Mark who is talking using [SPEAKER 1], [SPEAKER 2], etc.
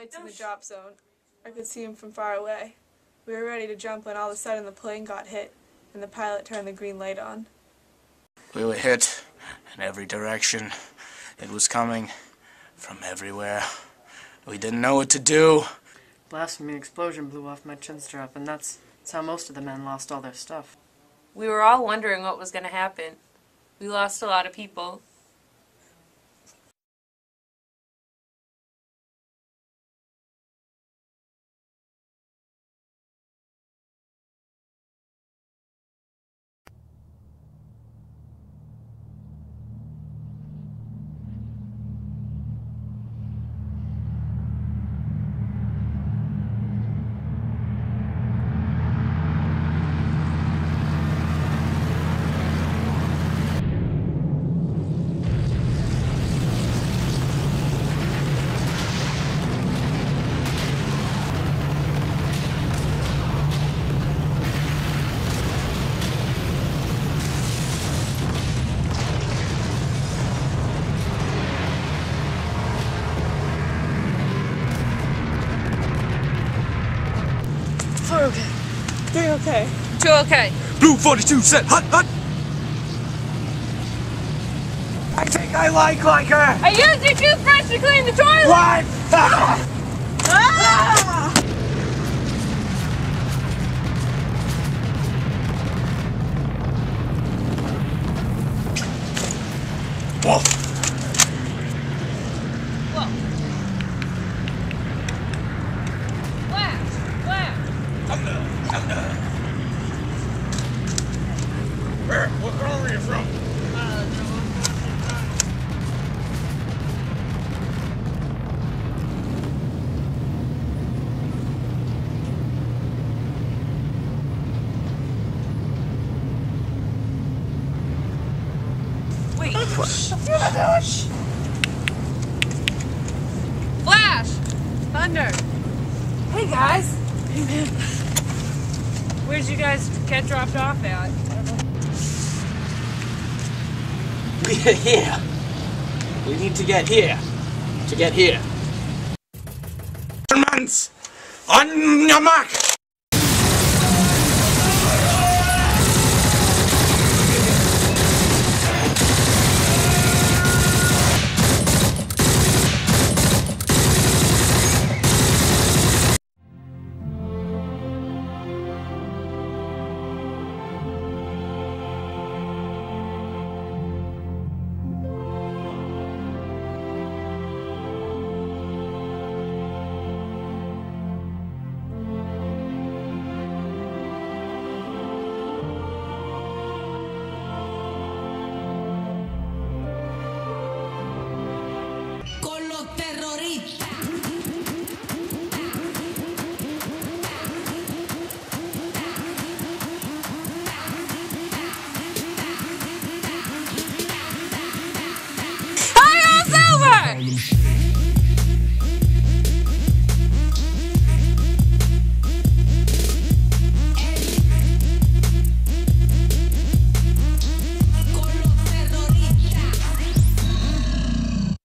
[SPEAKER 1] lights in the drop zone. I could see him from far away. We were ready to jump when all of a sudden the plane got hit, and the pilot turned the green light on.
[SPEAKER 2] We were hit in every direction. It was coming from everywhere. We didn't know what to do.
[SPEAKER 3] Blast from the explosion blew off my chin strap, and that's, that's how most of the men lost all their stuff.
[SPEAKER 4] We were all wondering what was going to happen. We lost a lot of people.
[SPEAKER 1] We're okay.
[SPEAKER 4] Two okay.
[SPEAKER 5] Blue 42 set. Hut, hut. I think I like like her.
[SPEAKER 4] I used your toothbrush to clean the toilet!
[SPEAKER 5] What?
[SPEAKER 1] Ah!
[SPEAKER 5] Whoa.
[SPEAKER 4] Whoa. Flash! Flash!
[SPEAKER 5] Thunder, thunder. Where? What where are you from?
[SPEAKER 4] Wait. Flash! Thunder! Hey guys! Where'd you guys get dropped off at?
[SPEAKER 2] We're here. We need to get here. To get here.
[SPEAKER 5] Germans! On your mark! Harlem